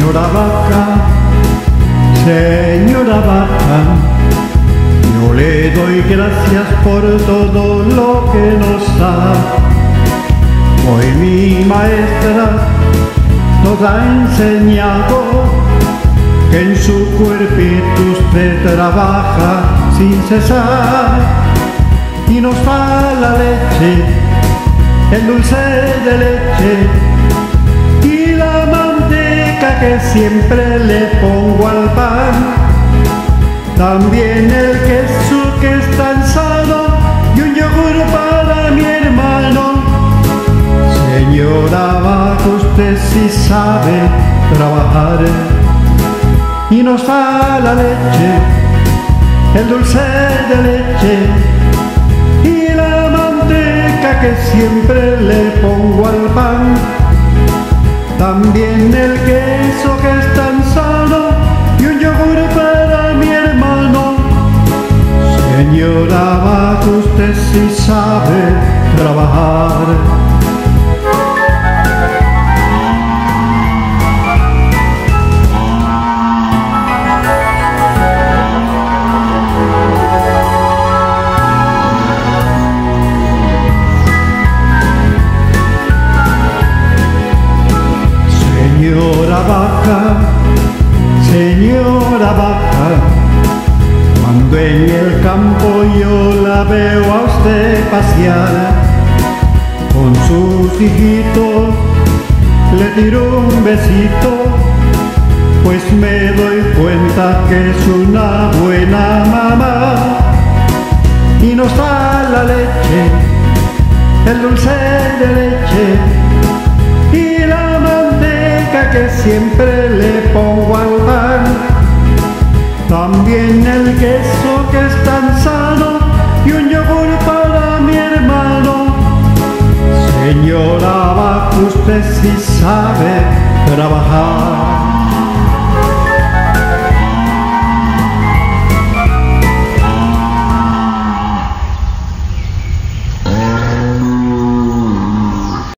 Señora vaca, señora vaca, yo le doy gracias por todo lo que nos da. Hoy mi maestra nos ha enseñado que en su cuerpito usted trabaja sin cesar y nos da la leche, el dulce de leche que siempre le pongo al pan. También el queso que es tan sano y un yogur para mi hermano. Señora, baja usted si sabe trabajar y nos da la leche, el dulce de leche y la manteca que siempre le pongo al pan. También el queso Señora, baja usted si sabe trabajar. Señora vaca, señora vaca, en el campo yo la veo a usted pasear, con sus hijitos le tiro un besito, pues me doy cuenta que es una buena mamá. Y nos da la leche, el dulce de leche y la manteca que siempre le pongo Abacus precisa saber trabajar.